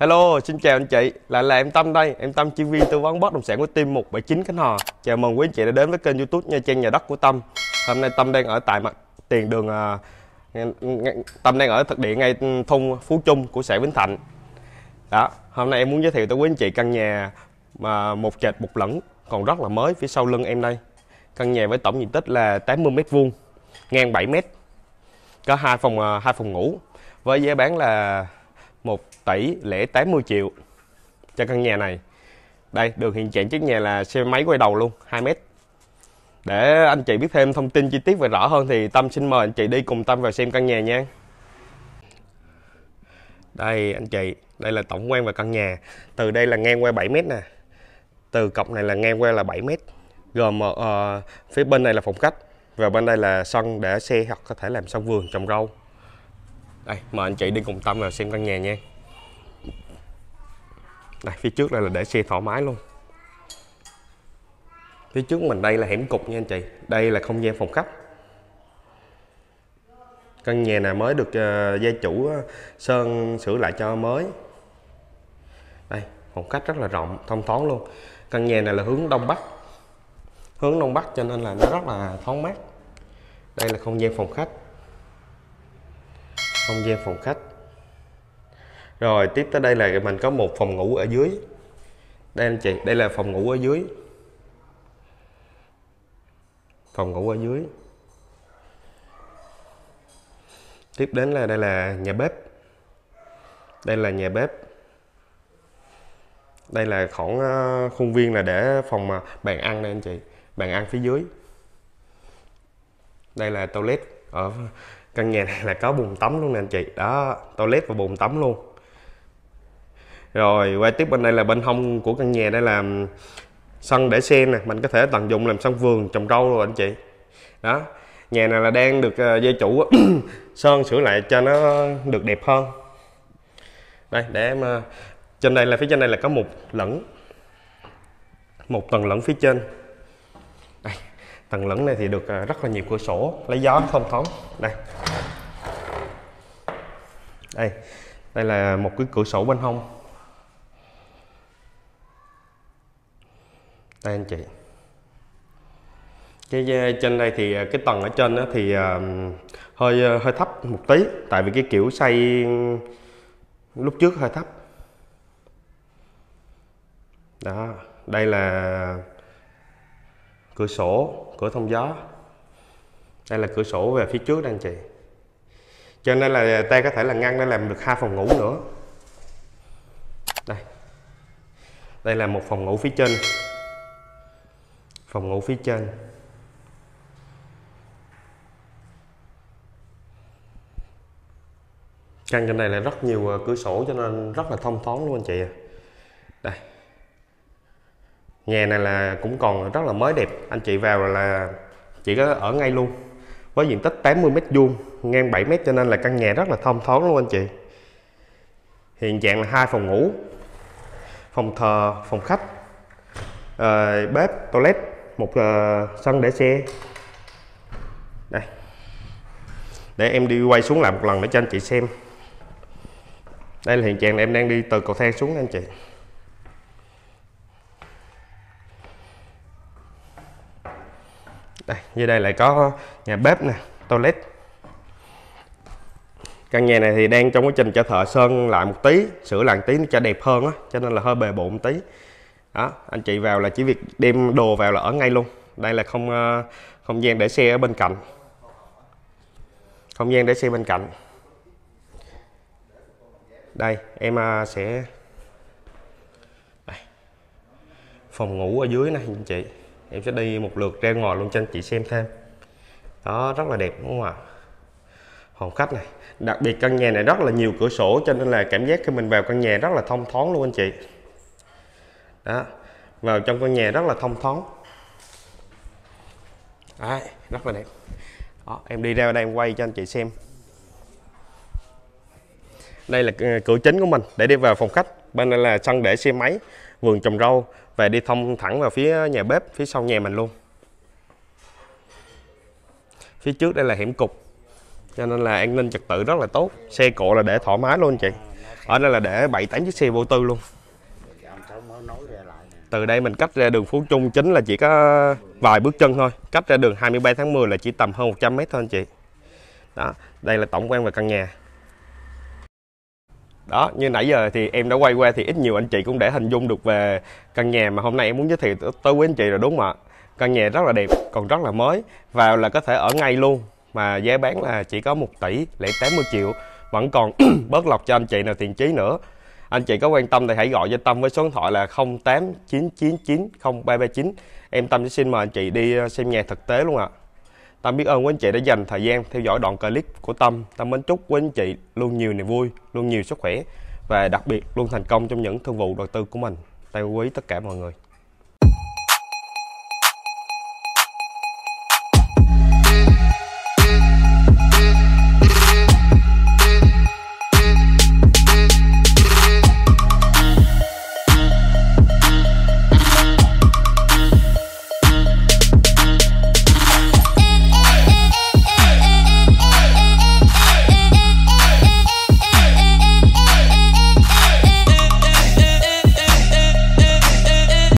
Hello, xin chào anh chị, lại là em Tâm đây, em Tâm chuyên viên tư vấn bất động sản của team 179 Khánh Hòa. Chào mừng quý anh chị đã đến với kênh YouTube Nha Trang nhà đất của Tâm. Hôm nay Tâm đang ở tại mặt tiền đường à, Tâm đang ở thực địa ngay thôn Phú Trung của xã Vĩnh Thạnh. Đó, hôm nay em muốn giới thiệu tới quý anh chị căn nhà mà một trệt một lẫn còn rất là mới phía sau lưng em đây. Căn nhà với tổng diện tích là 80 m2, ngang 7 m. Có hai phòng à, hai phòng ngủ với giá bán là 1 tỷ lẻ 80 triệu cho căn nhà này. Đây được hiện trạng chiếc nhà là xe máy quay đầu luôn 2 mét. Để anh chị biết thêm thông tin chi tiết và rõ hơn thì Tâm xin mời anh chị đi cùng Tâm vào xem căn nhà nha. Đây anh chị đây là tổng quan về căn nhà. Từ đây là ngang qua 7 mét nè. Từ cọc này là ngang qua là 7 mét. Gồm uh, phía bên này là phòng khách và bên đây là sân để xe hoặc có thể làm sân vườn trồng rau đây mời anh chị đi cùng Tâm vào xem căn nhà nha. Đây phía trước đây là để xe thoải mái luôn. Phía trước mình đây là hẻm cục nha anh chị. Đây là không gian phòng khách. Căn nhà này mới được uh, gia chủ ờ, sơn sửa lại cho mới. Đây phòng khách rất là rộng thông thoáng luôn. Căn nhà này là hướng đông bắc. Hướng đông bắc cho nên là nó rất là thoáng mát. Đây là không gian phòng khách không gian phòng khách. Rồi, tiếp tới đây là mình có một phòng ngủ ở dưới. Đây anh chị, đây là phòng ngủ ở dưới. Phòng ngủ ở dưới. Tiếp đến là đây là nhà bếp. Đây là nhà bếp. Đây là khoảng ờ, khuôn viên là để phòng mà bàn ăn đây anh chị, bàn ăn phía dưới. Đây là toilet ở căn nhà này là có bồn tắm luôn nè anh chị. Đó toilet và bồn tắm luôn. Rồi quay tiếp bên đây là bên hông của căn nhà đây là sân để xe nè. Mình có thể tận dụng làm sân vườn trồng rau rồi anh chị. Đó nhà này là đang được uh, gia chủ sơn sửa lại cho nó được đẹp hơn. Đây để em uh, trên đây là phía trên đây là có một lẫn một tầng lẫn phía trên. Đây tầng lẫn này thì được uh, rất là nhiều cửa sổ lấy gió thông thoáng đây đây đây là một cái cửa sổ bên hông. Đây, anh chị. Cái trên đây thì à, cái tầng ở trên đó thì à, hơi à, hơi thấp một tí, tại vì cái kiểu xây lúc trước hơi thấp. Đó, đây là cửa sổ, cửa thông gió. Đây là cửa sổ về phía trước đây, anh chị cho nên là ta có thể là ngăn để làm được hai phòng ngủ nữa. Đây. Đây là một phòng ngủ phía trên. Phòng ngủ phía trên. Căn trên này là rất nhiều à, cửa sổ cho nên rất là thông thoáng luôn anh chị đây. Nhà này là cũng còn rất là mới đẹp. Anh chị vào là chỉ có ở ngay luôn với diện tích 80 mét vuông ngang 7 mét cho nên là căn nhà rất là thông thoáng luôn anh chị. Hiện trạng là hai phòng ngủ phòng thờ phòng khách uh, bếp toilet một uh, sân để xe. Đây. Để em đi quay xuống lại một lần để cho anh chị xem. Đây là hiện trạng em đang đi từ cầu thang xuống anh chị. Đây, dưới đây lại có nhà bếp nè, toilet. Căn nhà này thì đang trong quá trình cho thợ sơn lại một tí, sửa lại một tí cho đẹp hơn á, cho nên là hơi bề bộn một tí. Đó, anh chị vào là chỉ việc đem đồ vào là ở ngay luôn. Đây là không ờ, không gian để xe ở bên cạnh. Không gian để xe bên cạnh. Đây, em ờ, sẽ đây. phòng ngủ ở dưới này anh chị em sẽ đi một lượt ra ngoài luôn cho anh chị xem thêm. Đó rất là đẹp đúng không ạ? Phòng khách này đặc biệt căn nhà này rất là nhiều cửa sổ cho nên là cảm giác khi mình vào căn nhà rất là thông thoáng luôn anh chị. Đó vào trong căn nhà rất là thông thoáng. Đấy, rất là đẹp. Đó, em đi ra đây em quay cho anh chị xem đây là ờ, cửa chính của mình, để đi vào phòng khách. Bên đây là sân để xe máy, vườn trồng rau và đi thông thẳng vào phía nhà bếp, phía sau nhà mình luôn. Phía trước đây là hiểm cục, cho nên là an ninh trật tự rất là tốt. Xe cộ là để thoải mái luôn chị. Ở đây là để bảy tám chiếc xe vô tư luôn. Từ đây mình cách ra đường Phú Trung chính là chỉ có vài bước chân thôi. Cách ra đường 23 tháng 10 là chỉ tầm hơn 100 mét thôi anh chị. Đó, đây là tổng quan về căn nhà đó, như nãy giờ thì em đã quay qua thì ít nhiều anh chị cũng để hình dung được về căn nhà mà hôm nay em muốn giới thiệu tới- quý anh chị rồi, đúng không ạ? Căn nhà rất là đẹp, còn rất là mới. Vào là có thể ở ngay luôn, mà giá bán là chỉ có 1 tỷ lẻ 80 triệu. Vẫn còn bớt lọc cho anh chị nào tiền trí nữa. Anh chị có quan tâm thì hãy gọi cho Tâm với số điện thoại là 08999 0339 em Tâm sẽ xin mời anh chị đi ờ, xem nhà thực tế luôn ạ. Tâm biết ơn quý anh chị đã dành thời gian theo dõi đoạn clip của Tâm. Tâm mến chúc quý anh chị luôn nhiều niềm vui, luôn nhiều sức khỏe và đặc biệt luôn thành công trong những thương vụ đầu tư của mình. Tay quý tất cả mọi người.